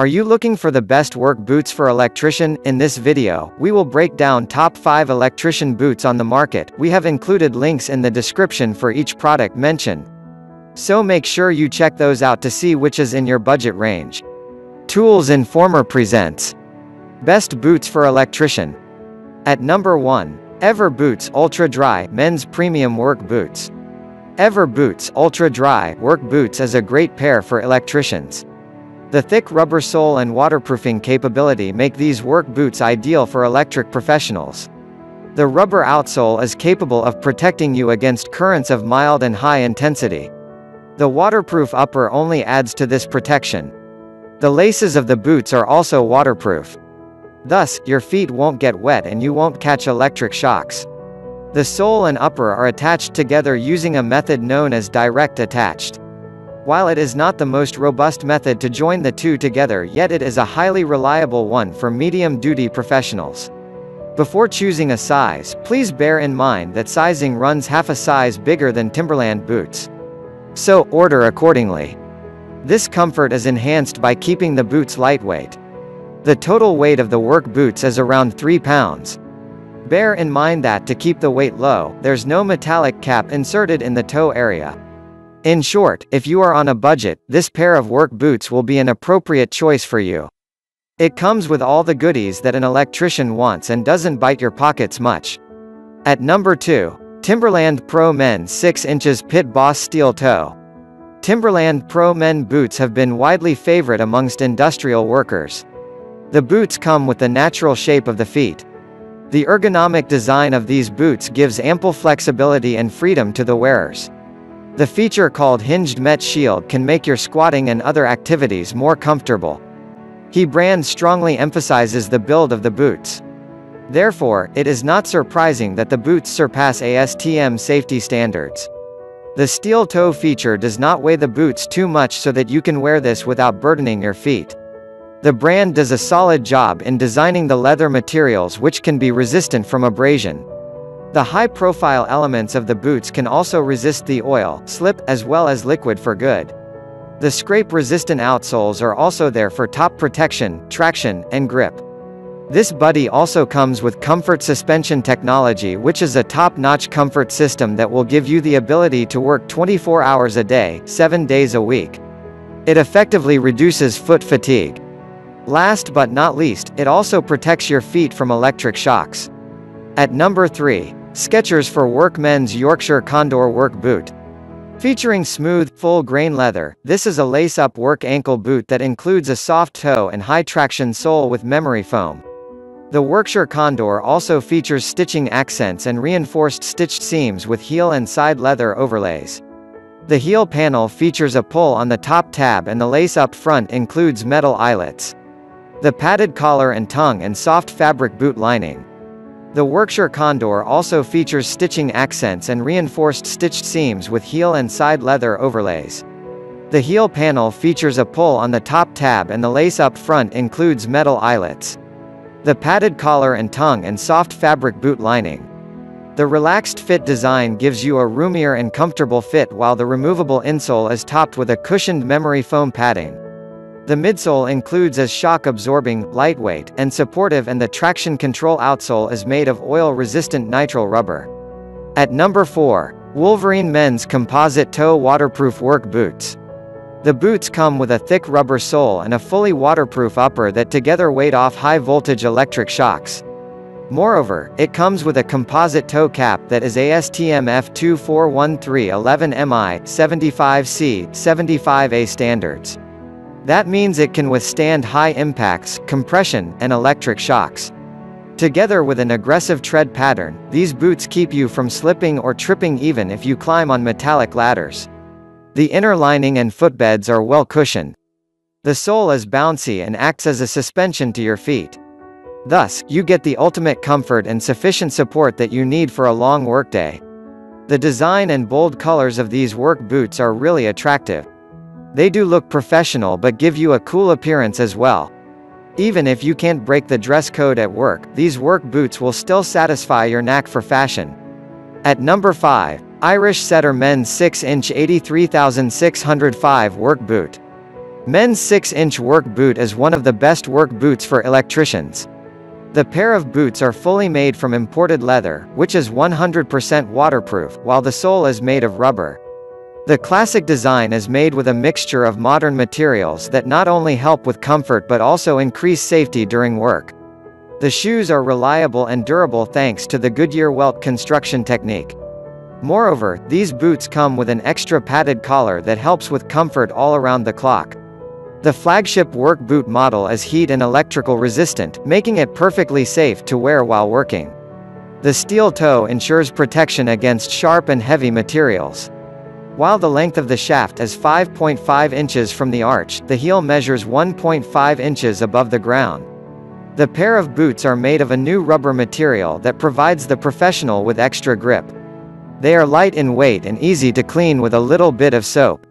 Are you looking for the best work boots for electrician? In this video, we will break down top 5 electrician boots on the market. We have included links in the description for each product mentioned. So make sure you check those out to see which is in your budget range. Tools Informer presents Best Boots for Electrician. At number 1, Ever Boots Ultra Dry Men's Premium Work Boots. Ever Boots Ultra Dry Work Boots is a great pair for electricians. The thick rubber sole and waterproofing capability make these work boots ideal for electric professionals. The rubber outsole is capable of protecting you against currents of mild and high intensity. The waterproof upper only adds to this protection. The laces of the boots are also waterproof. Thus, your feet won't get wet and you won't catch electric shocks. The sole and upper are attached together using a method known as direct attached. While it is not the most robust method to join the two together yet it is a highly reliable one for medium-duty professionals. Before choosing a size, please bear in mind that sizing runs half a size bigger than Timberland boots. So, order accordingly. This comfort is enhanced by keeping the boots lightweight. The total weight of the work boots is around 3 pounds. Bear in mind that to keep the weight low, there's no metallic cap inserted in the toe area. In short, if you are on a budget, this pair of work boots will be an appropriate choice for you. It comes with all the goodies that an electrician wants and doesn't bite your pockets much. At number 2, Timberland Pro Men 6 inches Pit Boss Steel Toe. Timberland Pro Men boots have been widely favorite amongst industrial workers. The boots come with the natural shape of the feet. The ergonomic design of these boots gives ample flexibility and freedom to the wearers. The feature called Hinged Met Shield can make your squatting and other activities more comfortable. He brand strongly emphasizes the build of the boots. Therefore, it is not surprising that the boots surpass ASTM safety standards. The steel toe feature does not weigh the boots too much so that you can wear this without burdening your feet. The brand does a solid job in designing the leather materials which can be resistant from abrasion. The high-profile elements of the boots can also resist the oil, slip, as well as liquid for good. The scrape-resistant outsoles are also there for top protection, traction, and grip. This buddy also comes with comfort suspension technology which is a top-notch comfort system that will give you the ability to work 24 hours a day, 7 days a week. It effectively reduces foot fatigue. Last but not least, it also protects your feet from electric shocks. At number 3, Skechers for Workmen's Yorkshire Condor Work Boot. Featuring smooth, full-grain leather, this is a lace-up work ankle boot that includes a soft toe and high-traction sole with memory foam. The Workshire Condor also features stitching accents and reinforced stitched seams with heel and side leather overlays. The heel panel features a pull on the top tab and the lace up front includes metal eyelets. The padded collar and tongue and soft fabric boot lining. The Workshire Condor also features stitching accents and reinforced stitched seams with heel and side leather overlays. The heel panel features a pull on the top tab and the lace up front includes metal eyelets. The padded collar and tongue and soft fabric boot lining. The relaxed fit design gives you a roomier and comfortable fit while the removable insole is topped with a cushioned memory foam padding. The midsole includes as shock-absorbing, lightweight, and supportive and the traction control outsole is made of oil-resistant nitrile rubber. At number 4, Wolverine Men's Composite Toe Waterproof Work Boots. The boots come with a thick rubber sole and a fully waterproof upper that together ward off high-voltage electric shocks. Moreover, it comes with a composite toe cap that is ASTM F241311MI 75C 75A standards. That means it can withstand high impacts, compression, and electric shocks. Together with an aggressive tread pattern, these boots keep you from slipping or tripping even if you climb on metallic ladders. The inner lining and footbeds are well cushioned. The sole is bouncy and acts as a suspension to your feet. Thus, you get the ultimate comfort and sufficient support that you need for a long workday. The design and bold colors of these work boots are really attractive. They do look professional but give you a cool appearance as well. Even if you can't break the dress code at work, these work boots will still satisfy your knack for fashion. At number 5, Irish Setter Men's 6-inch 83605 Work Boot. Men's 6-inch work boot is one of the best work boots for electricians. The pair of boots are fully made from imported leather, which is 100% waterproof, while the sole is made of rubber. The classic design is made with a mixture of modern materials that not only help with comfort but also increase safety during work. The shoes are reliable and durable thanks to the Goodyear welt construction technique. Moreover, these boots come with an extra padded collar that helps with comfort all around the clock. The flagship work boot model is heat and electrical resistant, making it perfectly safe to wear while working. The steel toe ensures protection against sharp and heavy materials. While the length of the shaft is 5.5 inches from the arch, the heel measures 1.5 inches above the ground. The pair of boots are made of a new rubber material that provides the professional with extra grip. They are light in weight and easy to clean with a little bit of soap.